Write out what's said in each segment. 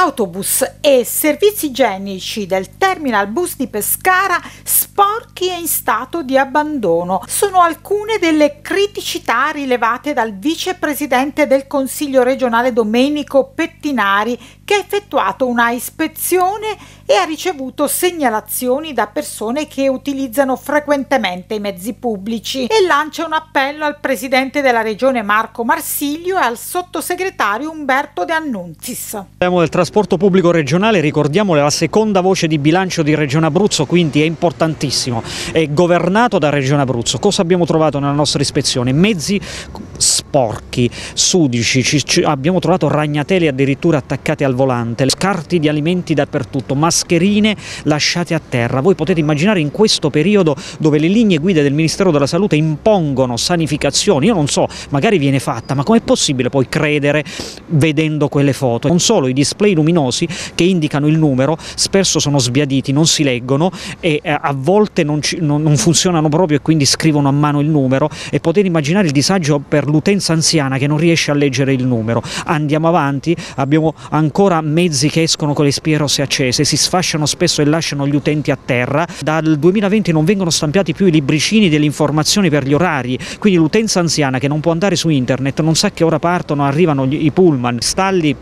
autobus e servizi igienici del terminal bus di Pescara sporchi e in stato di abbandono. Sono alcune delle criticità rilevate dal vicepresidente del Consiglio regionale Domenico Pettinari che ha effettuato una ispezione e ha ricevuto segnalazioni da persone che utilizzano frequentemente i mezzi pubblici e lancia un appello al presidente della regione Marco Marsiglio e al sottosegretario Umberto De Annunzis. Parliamo del trasporto pubblico regionale, ricordiamo la seconda voce di bilancio di Regione Abruzzo, quindi è importantissimo, è governato da Regione Abruzzo. Cosa abbiamo trovato nella nostra ispezione? Mezzi sporchi, sudici, ci, ci, abbiamo trovato ragnateli addirittura attaccati al volante, scarti di alimenti dappertutto, mascherine lasciate a terra. Voi potete immaginare in questo periodo dove le linee guida del Ministero della Salute impongono sanificazioni, io non so, magari viene fatta, ma com'è possibile poi credere vedendo quelle foto? Non solo i display luminosi che indicano il numero, spesso sono sbiaditi, non si leggono e eh, a volte non, ci, non, non funzionano proprio e quindi scrivono a mano il numero e potete immaginare il disagio per un'utenza anziana che non riesce a leggere il numero. Andiamo avanti, abbiamo ancora mezzi che escono con le spie rosse accese, si sfasciano spesso e lasciano gli utenti a terra. Dal 2020 non vengono stampati più i libricini delle informazioni per gli orari, quindi l'utenza anziana che non può andare su internet, non sa che ora partono, arrivano i pullman, stalli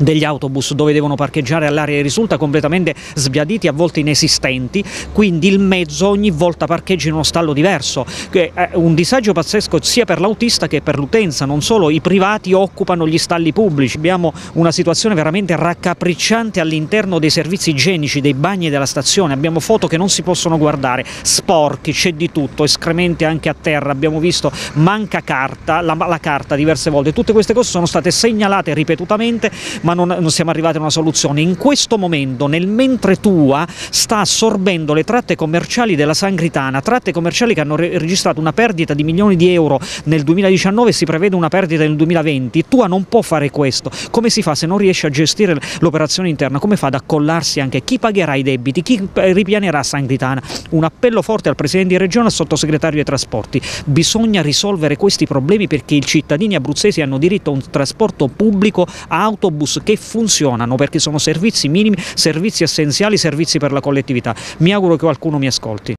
degli autobus dove devono parcheggiare all'area risulta completamente sbiaditi, a volte inesistenti, quindi il mezzo ogni volta parcheggia in uno stallo diverso. È un disagio pazzesco sia per l'autista che per l'utenza, non solo i privati occupano gli stalli pubblici, abbiamo una situazione veramente raccapricciante all'interno dei servizi igienici, dei bagni della stazione, abbiamo foto che non si possono guardare, sporchi, c'è di tutto, escrementi anche a terra, abbiamo visto manca carta, la, la carta diverse volte, tutte queste cose sono state segnalate ripetutamente, ma ma non, non, siamo arrivati a una soluzione. In questo momento, nel mentre tua, sta assorbendo le tratte commerciali della Sangritana, tratte commerciali che hanno re registrato una perdita di milioni di euro nel 2019 e si prevede una perdita nel 2020. Tua non può fare questo. Come si fa se non riesce a gestire l'operazione interna? Come fa ad accollarsi anche chi pagherà i debiti? Chi ripianerà Sangritana? Un appello forte al Presidente di Regione e al Sottosegretario dei Trasporti. Bisogna risolvere questi problemi perché i cittadini abruzzesi hanno diritto a un trasporto pubblico, a che funzionano perché sono servizi minimi, servizi essenziali, servizi per la collettività. Mi auguro che qualcuno mi ascolti.